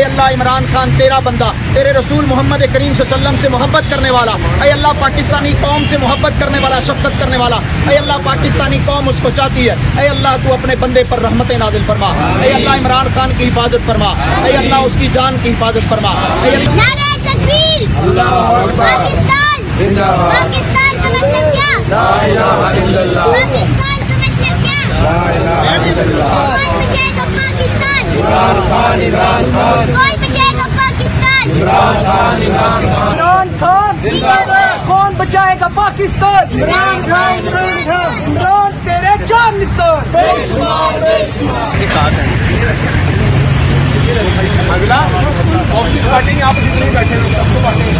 अय अल्लाह इमरान खान तेरा बंदा तेरे रसूल मोहम्मद करीम वसल्लम से मोहब्बत करने वाला अय अल्लाह पाकिस्तानी कौम से मोहब्बत करने वाला शफकत करने वाला अय अल्लाह पाकिस्तानी कौम उसको चाहती है अय अल्लाह तू अपने बंदे पर रहमत नाजिल फरमा अय अल्लाह इमरान खान की हिफाजत फरमा अय अल्लाह उसकी जान की हिफाजत फरमा पाकिस्तान। का मतलब क्या? इमरान खान कौन बचाएगा पाकिस्तान इमरान खान इमरान तेरे चार निशान अगला ऑफ़िस पार्टी यहाँ जितने बैठे सबको पार्टी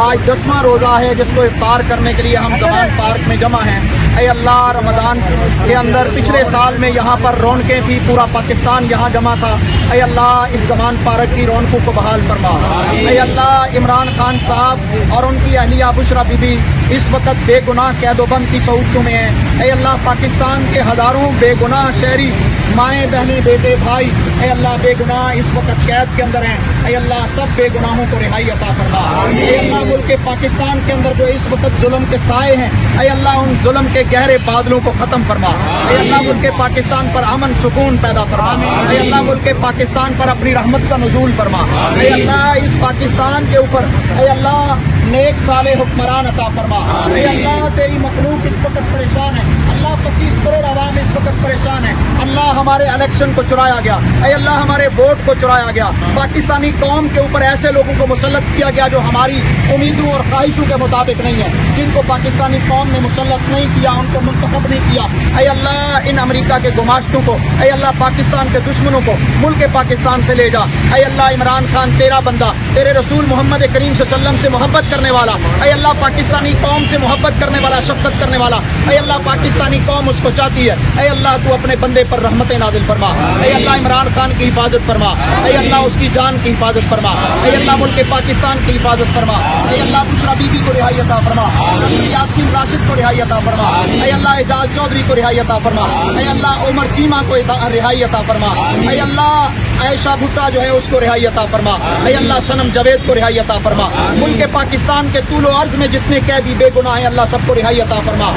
आज दसवां रोज़ा है जिसको इफ्तार करने के लिए हम जमान पार्क में जमा हैं अय अल्लाह रमदान के अंदर। पिछले साल में यहाँ पर रौनकें थी पूरा पाकिस्तान यहाँ जमा था। अल्लाह इस जमान पारक की रौनकों को बहाल फरमा। अल्लाह इमरान खान साहब और उनकी अहलिया बुशरा बीबी इस वक्त बेगुनाह कैदोबंद की सहूलतों में है। अल्लाह पाकिस्तान के हज़ारों बेगुनाह शहरी माएँ बहनें बेटे भाई अय अल्लाह बेगुनाह इस वक्त कैद के अंदर हैं। अय अल्लाह सब बेगुनाहों को रिहाई अता फरमा। अय अल्लाह मुल्क पाकिस्तान के अंदर जो इस वक्त जुल्म के साए हैं अय अल्लाह उन जुल्म के गहरे बादलों को खत्म फरमा। अय अल्लाह मुल्क पाकिस्तान पर अमन सुकून पैदा फरमा। अय अल्लाह मुल्क पाकिस्तान पर अपनी रहमत का नजूल फरमा। अय अल्लाह इस पाकिस्तान के ऊपर अय अल्लाह नेक साले हुक्मरान अता फरमा। अय अल्लाह तेरी मखलूक इस वक्त परेशान है। अल्लाह पच्चीस करोड़ आवाम इस वक्त परेशान है। अल्लाह हमारे इलेक्शन को चुराया गया। अल्लाह हमारे वोट को चुराया गया। पाकिस्तानी कौम के ऊपर ऐसे लोगों को मुसलत किया गया जो हमारी उम्मीदों और ख्वाहिशों के मुताबिक नहीं है। जिनको पाकिस्तानी कौम ने मुसलत नहीं किया, उनको मुंतखब नहीं किया। अल्लाह इन अमरीका के गुमाश्तों को अय अल्लाह पाकिस्तान के दुश्मनों को मुल्क पाकिस्तान से ले जा। अल्लाह इमरान खान तेरा बंदा, तेरे रसूल मोहम्मद करीम वसल्लम से मोहब्बत करने वाला। अल्लाह पाकिस्तानी कौम से मोहब्बत करने वाला, शफकत करने वाला। अय अल्लाह पाकिस्तानी कौम उसको चाहती है। अः अल्लाह, तू अपने बंदे पर रहमत नादिल फरमा। अः अल्लाह इमरान खान की हिफाजत फरमा। अः अल्लाह उसकी जान की हिफाजत फरमा। अः अल्लाह मुल्क पाकिस्तान की हिफाजत फरमा। अः अल्लाह बुशरा बीबी को रिहाई अता फरमा। यासिन राशिद को रिहाई अता फरमा। अः अल्लाह एजाज चौधरी को रिहाई अता फरमा। अः अल्लाह उमर चीमा को रिहाई अता फरमा। अः अल्लाह आयशा भुट्टा जो है उसको रिहाई अता फरमा। अल्लाह सनम जवेद को रिहाई अता फरमा। मुल्क पाकिस्तान के तूलो अर्ज़ में जितने कैदी बेगुना है, अल्लाह सबको रिहाई अता फरमा।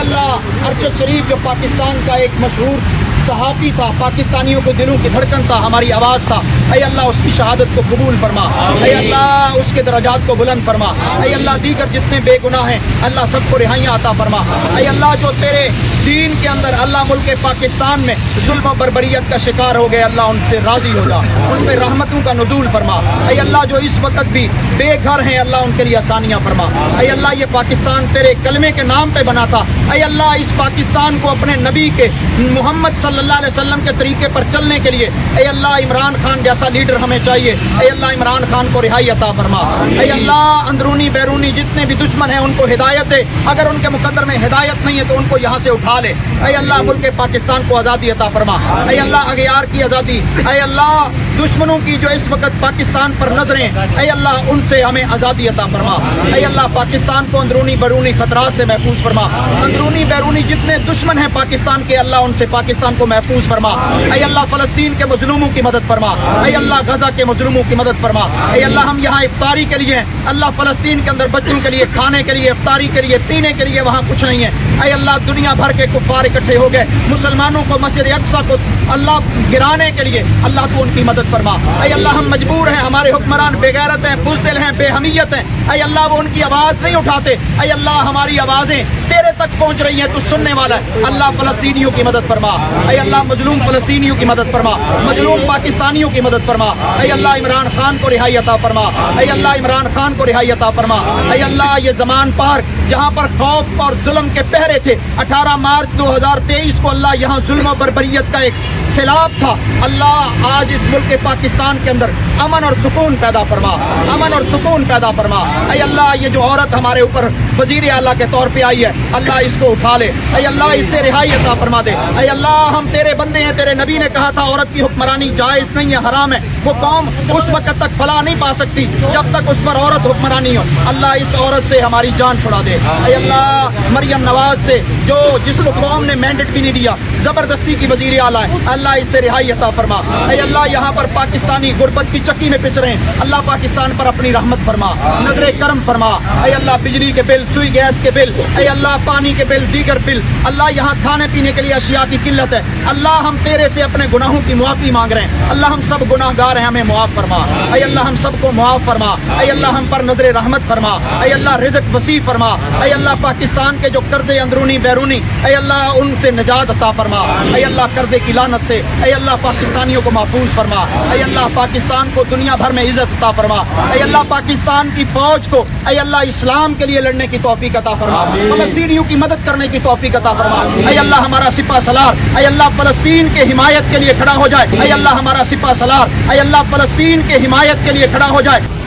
अल्लाह, अरशद शरीफ जो पाकिस्तान का एक मशहूर सहाफी था, पाकिस्तानियों के दिलों की धड़कन था, हमारी आवाज़ था। अय अल्लाह उसकी शहादत को कबूल फरमा। अय अल्लाह उसके दराजात को बुलंद फरमा। अय अल्लाह दीगर जितने बेगुनाह हैं अल्लाह सबको रिहाइयाँ आता फरमा। अय अल्लाह जो तेरे दीन के अंदर अल्लाह मुल्क पाकिस्तान में जुल्म बरबरीत का शिकार हो गए अल्लाह उनसे राज़ी हो जा। उन पर रहमतों का नजूल फरमा। अय अल्लाह जो इस वक्त भी बेघर हैं अल्लाह उनके लिए आसानियाँ फरमा। अय अल्लाह ये पाकिस्तान तेरे कलमे के नाम पर बना था अय अल्लाह इस पाकिस्तान को अपने नबी के मोहम्मद अलैहि वसल्लम के तरीके पर चलने के लिए अय अल्लाह इमरान खान जैसा लीडर हमें चाहिए। अल्लाह इमरान खान को रिहाई अता फरमा। अल्लाह अंदरूनी बैरूनी जितने भी दुश्मन हैं, उनको हिदायत दे। अगर उनके मुकदर में हिदायत नहीं है तो उनको यहाँ से उठा ले। अल्लाह मुल्क पाकिस्तान को आज़ादी अता फरमा। अल्लाह अगयार की आज़ादी। अल्लाह दुश्मनों की जो इस वक्त पाकिस्तान पर नज़रें अय अल्लाह उनसे हमें आज़ादी अता फरमा। अय अल्लाह पाकिस्तान को अंदरूनी बैरूनी खतरा से महफूज फरमा। अंदरूनी बैरूनी जितने दुश्मन हैं पाकिस्तान के, अल्लाह उनसे पाकिस्तान को महफूज फरमा। अय अल्लाह फलस्तीन के मजलूमों की मदद फरमा। अय अल्लाह गजा के मजलूमों की मदद फरमा। अय अल्लाह हम यहाँ इफ्तारी के लिए अल्लाह फलस्तीन के अंदर बच्चों के लिए, खाने के लिए, इफ्तारी के लिए, पीने के लिए वहाँ कुछ नहीं है। अल्लाह दुनिया भर के कुफार इकट्ठे हो गए। मुसलमानों को मस्जिद अक्सा को अल्लाह गिराने के लिए अल्लाह को उनकी मदद फरमा। अय अल्लाह हम मजबूर हैं, हमारे हुक्मरान बेगैरत हैं बुजदिल हैं, बेहमीयत हैं। अय अल्लाह वो उनकी आवाज़ नहीं उठाते। अय अल्लाह हमारी आवाज़ें तेरे तक पहुँच रही हैं तो सुनने वाला है। अल्लाह फलस्तीनियों की मदद फरमा। अय अल्लाह मजलूम फलस्तीनियों की मदद फरमा। मजलूम पाकिस्तानियों की मदद फरमा। अय अल्लाह इमरान खान को रिहाई अता फरमा। अय अल्लाह इमरान खान को रिहाई अता फरमा। अय अल्लाह ये जमान पार्क, जहाँ पर खौफ और जुल्म के पहरे रहे थे। 18 मार्च 2023 को अल्लाह यहाँ जुल्म बरबरीत का एक सैलाब था। अल्लाह आज इस मुल्क पाकिस्तान के अंदर अमन और सुकून पैदा फरमा। अमन और सुकून पैदा फरमा। अय अल्लाह, ये जो औरत हमारे ऊपर वज़ीर अल्लाह के तौर पे आई है, अल्लाह इसको उठा ले। अय अल्लाह, इससे रिहाई अता फरमा दे। अय अल्लाह, हम तेरे बंदे हैं, तेरे नबी ने कहा था, औरत की हुक्मरानी जायज़ नहीं है, हराम है। वो कौम उस वक्त तक फला नहीं पा सकती, जब तक उस पर औरत हुक्मरानी हो। अल्लाह इस औरत से हमारी जान छुड़ा दे। अल्लाह, मरियम नवाज़ से, जो जिसको कौम ने मैंडेट भी नहीं दिया, ज़बरदस्ती की वज़ीर आला है। अल्लाह इससे रिहाई अता फरमा। अल्लाह, यहाँ पर पाकिस्तानी गुर्बत की चक्की में पिस रहे हैं। अल्लाह पाकिस्तान पर अपनी रहमत फरमा, नज़र करम फरमा। अल्लाह, बिजली के बिल, सुई गैस के बिल अल्लाह, पानी के बिल, दीगर बिल। अल्लाह, यहाँ खाने पीने के लिए अशिया की किल्लत है। अल्लाह, हम तेरे से अपने गुनाहों की मुआफी मांग रहे हैं। अल्लाह, हम सब गुनाहगार हैं हमें मुआफ फरमा अय अल्लाह हम सबको मुआफ फरमा अय अल्लाह हम पर नज़र रहमत फरमा अय अल्लाह रिजक वसी फरमा अय अल्लाह पाकिस्तान के जो कर्जे अंदरूनी बैरूनी अय अल्लाह उनसे निजात अता फरमा अय अल्लाह कर्जे की लानत से अय अल्लाह पाकिस्तानियों को महफूज फरमा अय अल्लाह पाकिस्तान को दुनिया भर में इज़्ज़त अता फरमा अय अल्लाह पाकिस्तान की फौज को अय अल्लाह इस्लाम के लिए लड़ने की तौफीक अता फरमा फलस्तीनियों की मदद करने की तौफीक अता फरमा अय अल्लाह हमारा सिपा सलार अय अल्लाह फलस्तीन के हिमायत के लिए खड़ा हो जाए अय अल्लाह हमारा सिपा सलार अय अल्लाह फलस्तीन के हिमायत के लिए खड़ा हो जाए।